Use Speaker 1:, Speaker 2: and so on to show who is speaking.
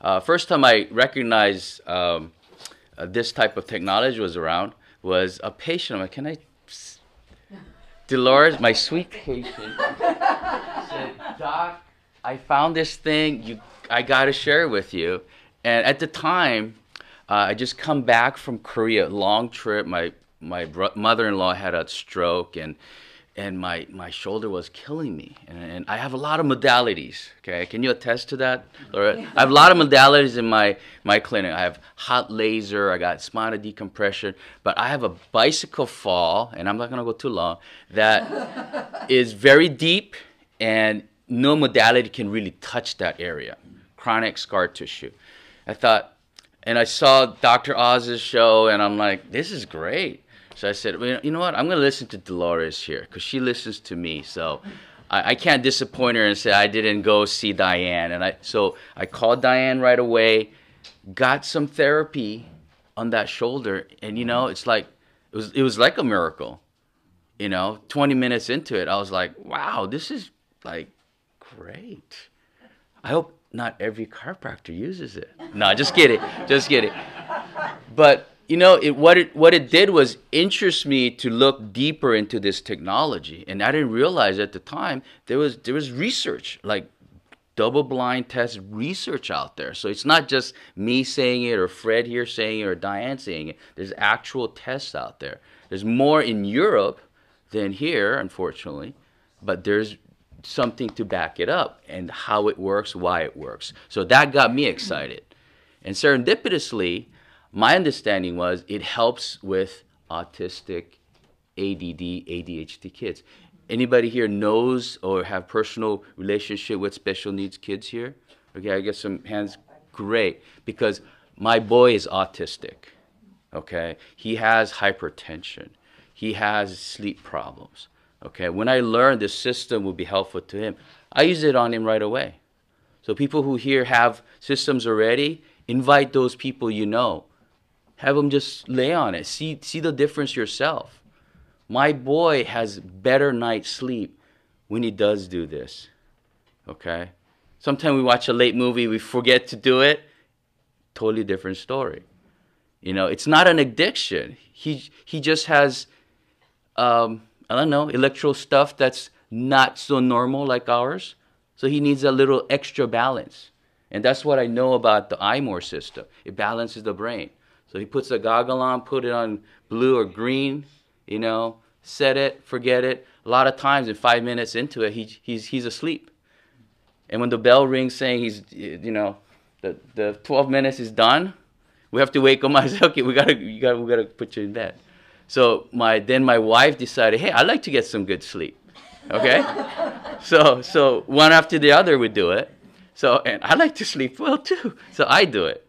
Speaker 1: uh, first time I recognized um, uh, this type of technology was around was a patient. I'm like, can I? Dolores, my sweet patient, said, "Doc, I found this thing. You, I gotta share it with you." And at the time, uh, I just come back from Korea, long trip. My my mother-in-law had a stroke, and and my, my shoulder was killing me. And, and, I have a lot of modalities. Okay, can you attest to that? Laura? Uh, I have a lot of modalities in my, my clinic. I have hot laser, I got spinal decompression, but I have a bicycle fall, and I'm not gonna go too long, that is very deep, and no modality can really touch that area. Chronic scar tissue. I thought, and I saw Dr. Oz's show, and I'm like, this is great. So I said, well, you know what? I'm going to listen to Dolores here because she listens to me. So I, I, can't disappoint her and say I didn't go see Diane. And I so I called Diane right away, got some therapy on that shoulder, and you know, it's like it was it was like a miracle. You know, 20 minutes into it, I was like, wow, this is like great. I hope not every chiropractor uses it. No, just kidding, just kidding. But you know, it, what it what it did was interest me to look deeper into this technology, and I didn't realize at the time there was there was research like double blind test research out there. So it's not just me saying it or Fred here saying it or Diane saying it. There's actual tests out there. There's more in Europe than here, unfortunately, but there's something to back it up and how it works, why it works. So that got me excited. And serendipitously, my understanding was it helps with autistic, ADD, ADHD kids. Anybody here knows or have personal relationship with special needs kids here? Okay, I get some hands. Great, because my boy is autistic. Okay, he has hypertension. He has sleep problems. Okay, when I learned the system would be helpful to him, I use it on him right away. So people who here have systems already, invite those people you know have them just lay on it. See, see the difference yourself. My boy has better night sleep when he does do this. Okay? Sometimes we watch a late movie, we forget to do it. Totally different story. You know, it's not an addiction. He he just has, um, I don't know, electoral stuff that's not so normal like ours. So he needs a little extra balance. And that's what I know about the iMRS system. It balances the brain. So he puts a goggle on, put it on blue or green, you know, set it, forget it. A lot of times, in five minutes into it, he, he's, he's asleep. And when the bell rings saying he's, you know, the, the 12 minutes is done, we have to wake him up. I say, okay, we gotta, you gotta, we gotta put you in bed. So my, then my wife decided, hey, I'd like to get some good sleep. Okay? so, so one after the other we do it. So, and I like to sleep well too. So I do it.